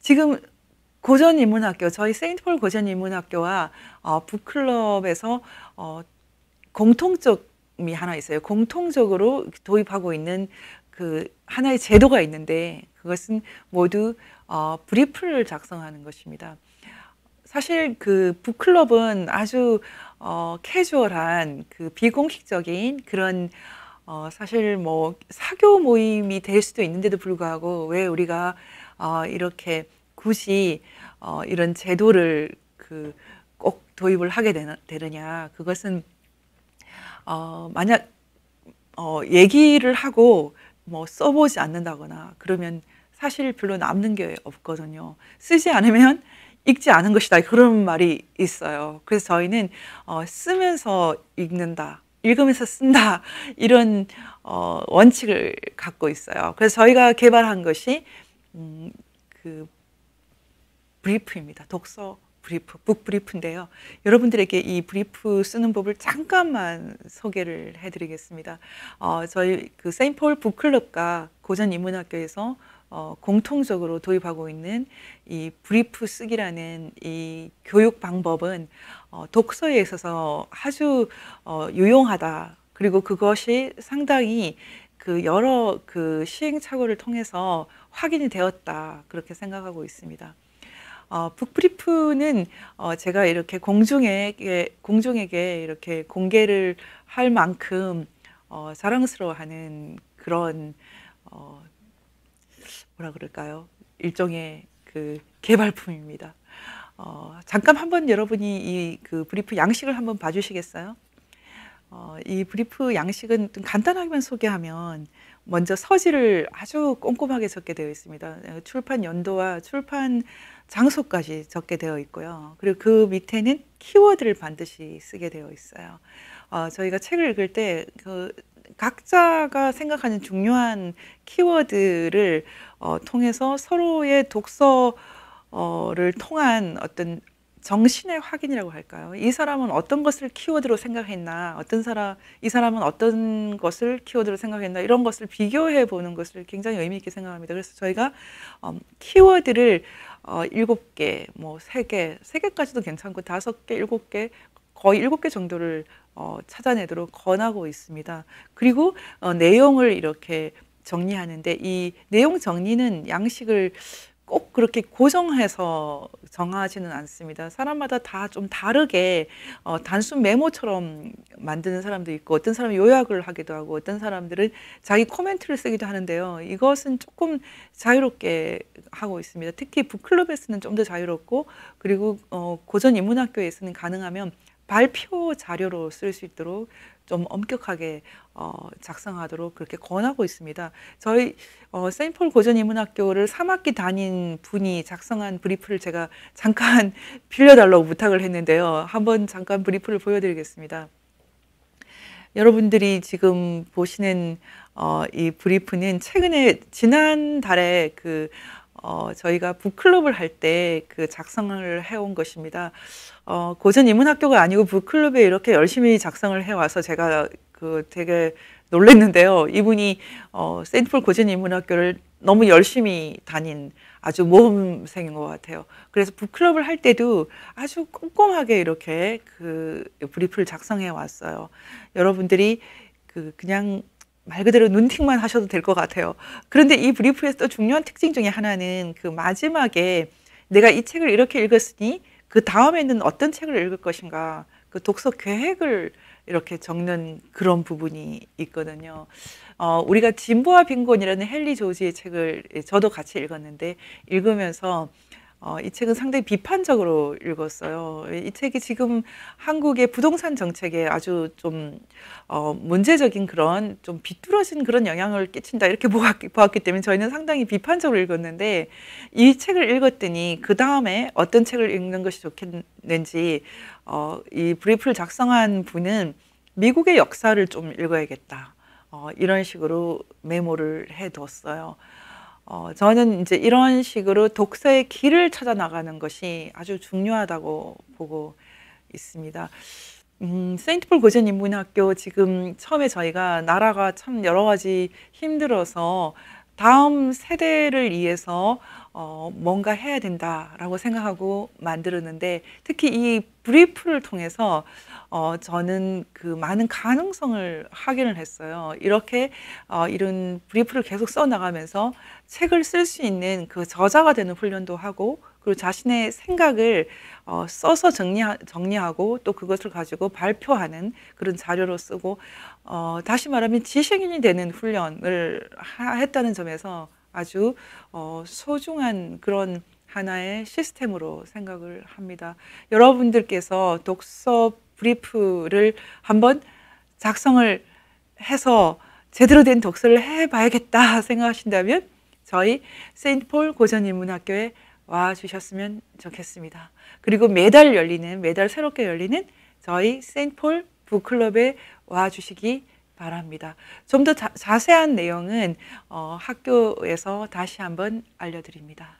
지금 고전 인문학교 저희 세인트폴 고전 인문학교와 어, 북클럽에서 어, 공통점이 하나 있어요. 공통적으로 도입하고 있는 그 하나의 제도가 있는데 그것은 모두 어, 브리프를 작성하는 것입니다. 사실 그 북클럽은 아주 어, 캐주얼한 그 비공식적인 그런 어, 사실 뭐 사교 모임이 될 수도 있는데도 불구하고 왜 우리가 어, 이렇게 굳이 어, 이런 제도를 그 꼭 도입을 하게 되느냐 그것은 어, 만약 어, 얘기를 하고 뭐 써보지 않는다거나 그러면 사실 별로 남는 게 없거든요. 쓰지 않으면 읽지 않은 것이다 그런 말이 있어요. 그래서 저희는 어, 쓰면서 읽는다, 읽으면서 쓴다 이런 어, 원칙을 갖고 있어요. 그래서 저희가 개발한 것이 음, 그 brief입니다. 독서 brief, book brief인데요. 여러분들에게 이 brief 쓰는 법을 잠깐만 소개를 해드리겠습니다. 어, 저희 그 세인폴 book club과 고전 인문학교에서 어, 공통적으로 도입하고 있는 이 brief 쓰기라는 이 교육 방법은 어, 독서에 있어서 아주 어, 유용하다. 그리고 그것이 상당히 그 여러 그 시행착오를 통해서 확인이 되었다. 그렇게 생각하고 있습니다. 어, 북브리프는 어, 제가 이렇게 공중에게, 공중에게 이렇게 공개를 할 만큼 어, 자랑스러워하는 그런 어, 뭐라 그럴까요? 일종의 그 개발품입니다. 어, 잠깐 한번 여러분이 이 그 brief 양식을 한번 봐주시겠어요? 어, 이 brief 양식은 좀 간단하게만 소개하면 먼저 서지를 아주 꼼꼼하게 적게 되어 있습니다. 출판 연도와 출판 장소까지 적게 되어 있고요. 그리고 그 밑에는 키워드를 반드시 쓰게 되어 있어요. 어, 저희가 책을 읽을 때 그 각자가 생각하는 중요한 키워드를 어, 통해서 서로의 독서를 통한 어떤 정신의 확인이라고 할까요? 이 사람은 어떤 것을 키워드로 생각했나, 어떤 사람, 이 사람은 어떤 것을 키워드로 생각했나, 이런 것을 비교해 보는 것을 굉장히 의미 있게 생각합니다. 그래서 저희가 음, 키워드를 어, 일곱 개, 뭐세 개, 세 개까지도 괜찮고 다섯 개, 일곱 개, 거의 일곱 개 정도를 어, 찾아내도록 권하고 있습니다. 그리고 어, 내용을 이렇게 정리하는데 이 내용 정리는 양식을 꼭 그렇게 고정해서 정하지는 않습니다. 사람마다 다 좀 다르게 어, 단순 메모처럼 만드는 사람도 있고 어떤 사람은 요약을 하기도 하고 어떤 사람들은 자기 코멘트를 쓰기도 하는데요. 이것은 조금 자유롭게 하고 있습니다. 특히 북클럽에서는 좀 더 자유롭고 그리고 어, 고전 인문학교에서는 가능하면 발표 자료로 쓸 수 있도록 좀 엄격하게 어, 작성하도록 그렇게 권하고 있습니다. 저희 어, 세인폴 고전인문학교를 3학기 다닌 분이 작성한 브리프를 제가 잠깐 빌려달라고 부탁을 했는데요. 한번 잠깐 브리프를 보여드리겠습니다. 여러분들이 지금 보시는 어, 이 브리프는 최근에 지난달에 그 어, 저희가 북클럽을 할 때 그 작성을 해온 것입니다. 어, 고전 인문학교가 아니고 북클럽에 이렇게 열심히 작성을 해와서 제가 그 되게 놀랐는데요. 이분이 어, 세인트폴 고전 인문학교를 너무 열심히 다닌 아주 모험생인 것 같아요. 그래서 북클럽을 할 때도 아주 꼼꼼하게 이렇게 그 브리프를 작성해 왔어요. 여러분들이 그 그냥 말 그대로 눈팅만 하셔도 될 것 같아요. 그런데 이 브리프에서 또 중요한 특징 중에 하나는 그 마지막에 내가 이 책을 이렇게 읽었으니 그 다음에는 어떤 책을 읽을 것인가 그 독서 계획을 이렇게 적는 그런 부분이 있거든요. 어, 우리가 진보와 빈곤이라는 헨리 조지의 책을 저도 같이 읽었는데 읽으면서 어, 이 책은 상당히 비판적으로 읽었어요. 이 책이 지금 한국의 부동산 정책에 아주 좀 어, 문제적인 그런 좀 비뚤어진 그런 영향을 끼친다 이렇게 보았기, 보았기 때문에 저희는 상당히 비판적으로 읽었는데 이 책을 읽었더니 그 다음에 어떤 책을 읽는 것이 좋겠는지 어, 이 브리프를 작성한 분은 미국의 역사를 좀 읽어야겠다. 어, 이런 식으로 메모를 해뒀어요. 어, 저는 이제 이런 식으로 독서의 길을 찾아 나가는 것이 아주 중요하다고 보고 있습니다. 음, 세인트폴 고전 인문학교 지금 처음에 저희가 나라가 참 여러 가지 힘들어서 다음 세대를 위해서 어, 뭔가 해야 된다라고 생각하고 만들었는데 특히 이 브리프를 통해서 어, 저는 그 많은 가능성을 확인을 했어요. 이렇게 어, 이런 브리프를 계속 써 나가면서 책을 쓸 수 있는 그 저자가 되는 훈련도 하고 그리고 자신의 생각을 어, 써서 정리, 정리하고 또 그것을 가지고 발표하는 그런 자료로 쓰고 어, 다시 말하면 지식인이 되는 훈련을 하, 했다는 점에서 아주 어, 소중한 그런 하나의 시스템으로 생각을 합니다. 여러분들께서 독서 브리프를 한번 작성을 해서 제대로 된 독서를 해봐야겠다 생각하신다면 저희 세인트폴 고전인문학교에 와 주셨으면 좋겠습니다. 그리고 매달 열리는 매달 새롭게 열리는 저희 세인트폴 북클럽에 와 주시기 바랍니다. 좀 더 자세한 내용은 어, 학교에서 다시 한번 알려드립니다.